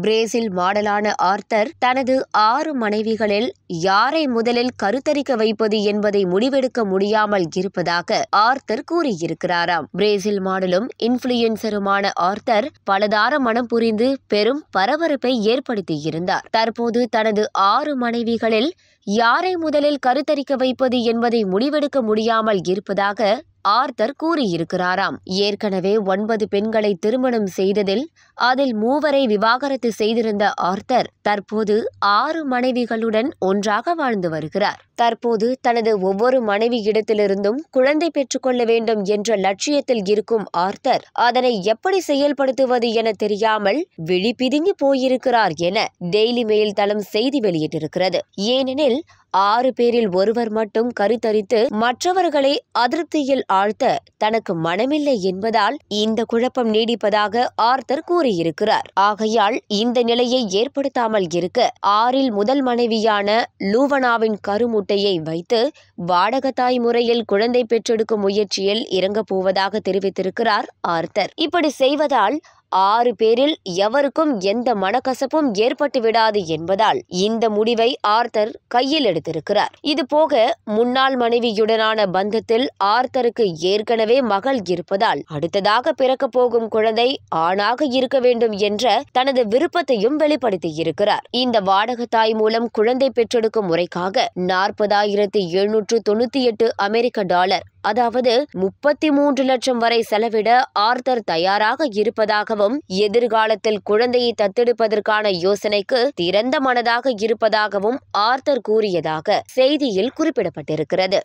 Brazil மாடலான author தனது ஆறு மனைவிகளில் யாரை முதலில் கருத்தரிக்க வைப்பது என்பதை முடிவெடுக்க முடியாமல் இருப்பதாக ஆர்த்தர் கூறியிருக்கிறாராம். பிரேசில் மாடலும் இன்ஃபுளுயன்சருமான ஆர்த்தர் பலதார மனம் புரிந்து பெரும் பரபரப்பை ஏற்படுத்தியிருந்தார். தற்போது தனது ஆறு மனைவிகளில் யாரை முதலில் கருத்தரிக்க வைப்பது என்பதை முடிவெடுக்க முடியாமல் இருப்பதாக ஆர்த்தர் கூறியிருக்கிறாராம். ஏற்கனவே ஒன்பது பெண்களை திருமணம் செய்ததில் அதில் மூவரை விவாகரத்து செய்திருந்த ஆர்த்தர் தற்போது ஆறு மனைவிகளுடன் ஒன்றாக வாழ்ந்து வருகிறார். தற்போது தனது ஒவ்வொரு மனைவி இடத்திலிருந்தும் குழந்தை பெற்றுக்கொள்ள வேண்டும் என்ற லட்சியத்தில் இருக்கும் ஆர்த்தர் அதனை எப்படி செயல்படுத்துவது என தெரியாமல் விழி பிதுங்கி போயிருக்கிறார் என டெய்லி மெயில் தளம் செய்தி வெளியிட்டிருக்கிறது. ஏனெனில் ஆறு பேரில் ஒருவர் மட்டும் கருத்தரித்து மற்றவர்களை அதிருப்தியில் ஆழ்த்த தனக்கு மனமில்லை என்பதால் இந்த குழப்பம் நீடிப்பதாக ஆர்த்தர் கூறியிருக்கிறார். ஆகையால் இந்த நிலையை ஏற்படுத்தாமல் இருக்க ஆறில் முதல் மனைவியான லூவனாவின் கருமுட்டையை வைத்து வாடகத்தாய் முறையில் குழந்தை பெற்றெடுக்கும் முயற்சியில் இறங்கப் போவதாக தெரிவித்திருக்கிறார் ஆர்த்தர் இப்படி செய்வதால் ஆறு பேரில் எவருக்கும் எந்த மனக்கசப்பும் ஏற்பட்டு விடாது என்பதால் இந்த முடிவை ஆர்த்தர் கையில் எடுத்திருக்கிறார். இது போக முன்னாள் மனைவியுடனான பந்தத்தில் ஆர்த்தருக்கு ஏற்கனவே மகள் இருப்பதால் அடுத்ததாக பிறக்கப் போகும் குழந்தை ஆணாக இருக்க வேண்டும் என்ற தனது விருப்பத்தையும் வெளிப்படுத்தியிருக்கிறார் இந்த வாடகத்தாய் மூலம் குழந்தை பெற்றெடுக்கும் முறைக்காக நாற்பதாயிரத்தி எழுநூற்று தொண்ணூத்தி எட்டு அமெரிக்க டாலர் அதாவது முப்பத்தி மூன்று லட்சம் வரை செலவிட ஆர்தர் தயாராக இருப்பதாகவும் எதிர்காலத்தில் குழந்தையை தத்தெடுப்பதற்கான யோசனைக்கு திறந்த மனதாக இருப்பதாகவும் ஆர்தர் கூறியதாக செய்தியில் குறிப்பிடப்பட்டிருக்கிறது.